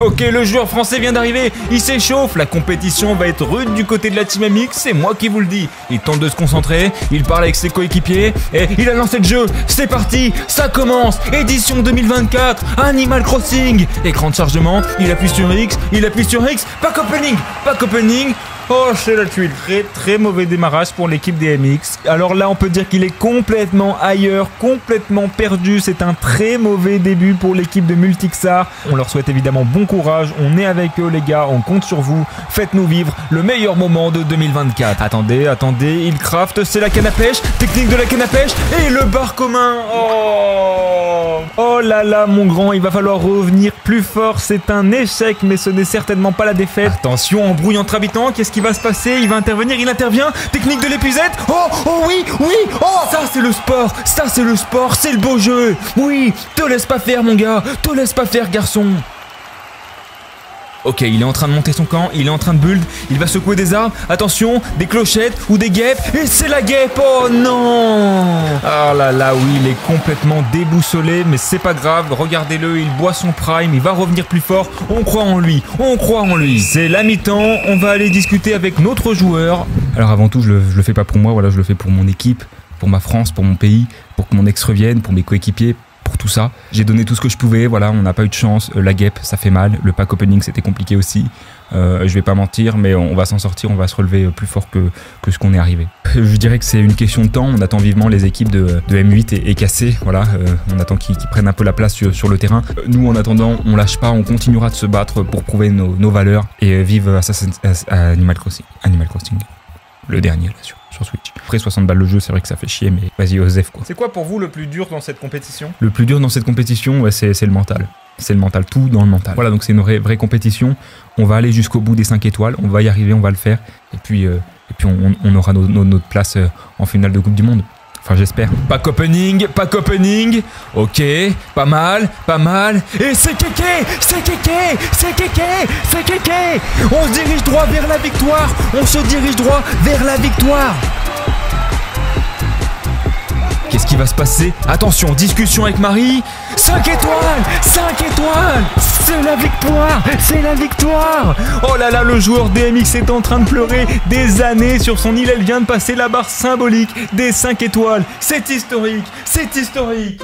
Ok, le joueur français vient d'arriver, il s'échauffe, la compétition va être rude du côté de la Team MX, c'est moi qui vous le dis. Il tente de se concentrer, il parle avec ses coéquipiers, et il a lancé le jeu, c'est parti, ça commence, édition 2024, Animal Crossing. Écran de chargement, il appuie sur X, il appuie sur X, pas opening, pas opening, Oh, c'est la tuile. Très, très mauvais démarrage pour l'équipe des MX. Alors là, on peut dire qu'il est complètement ailleurs, complètement perdu. C'est un très mauvais début pour l'équipe de Multixar. On leur souhaite évidemment bon courage. On est avec eux, les gars. On compte sur vous. Faites-nous vivre le meilleur moment de 2024. Attendez, attendez. Il craft, c'est la canne à pêche. Technique de la canne à pêche. Et le bar commun. Oh Oh là là, mon grand, il va falloir revenir plus fort. C'est un échec, mais ce n'est certainement pas la défaite. Attention, embrouille entre habitants. Qu'est-ce qui va se passer Il va intervenir, il intervient. Technique de l'épuisette. Oh, oh oui, oui. Oh, ça c'est le sport. Ça c'est le sport. C'est le beau jeu. Oui, te laisse pas faire, mon gars. Te laisse pas faire, garçon. Ok, il est en train de monter son camp, il est en train de build, il va secouer des arbres, attention, des clochettes ou des guêpes, et c'est la guêpe, oh non Ah là là, oui, il est complètement déboussolé, mais c'est pas grave, regardez-le, il boit son prime, il va revenir plus fort, on croit en lui, on croit en lui. C'est la mi-temps, on va aller discuter avec notre joueur. Alors avant tout, je le, je le fais pas pour moi, voilà, je le fais pour mon équipe, pour ma France, pour mon pays, pour que mon ex revienne, pour mes coéquipiers, pour tout ça. J'ai donné tout ce que je pouvais, voilà, on n'a pas eu de chance. Euh, la guêpe, ça fait mal. Le pack opening, c'était compliqué aussi. Euh, je vais pas mentir, mais on va s'en sortir, on va se relever plus fort que, ce qu'on est arrivé. Je dirais que c'est une question de temps. On attend vivement les équipes de, de M8 et, et. Voilà, euh, on attend qu'ils prennent un peu la place sur, le terrain. Euh, Nous, en attendant, on lâche pas, on continuera de se battre pour prouver nos, valeurs et euh, vive Assassin's Ass- Animal. Animal Crossing. Le dernier, là, sur, sur Switch. Après 60 balles le jeu, c'est vrai que ça fait chier, mais vas-y, Osef, quoi. C'est quoi pour vous le plus dur dans cette compétition? Le plus dur dans cette compétition, ouais, c'est le mental. C'est le mental, tout dans le mental. Voilà, donc c'est une vraie, vraie compétition. On va aller jusqu'au bout des 5 étoiles, on va y arriver, on va le faire. Et puis, euh, et puis on, on aura notre place euh, en finale de Coupe du Monde. Enfin, j'espère. Pack opening, pack opening. Ok, pas mal, pas mal. Et c'est Kéké, c'est Kéké, c'est Kéké, c'est Kéké. On se dirige droit vers la victoire. On se dirige droit vers la victoire. Qu'est-ce qui va se passer? Attention, discussion avec Marie. 5 étoiles 5 étoiles C'est la victoire C'est la victoire Oh là là, le joueur DMX est en train de pleurer des années sur son île. Elle vient de passer la barre symbolique des 5 étoiles. C'est historique C'est historique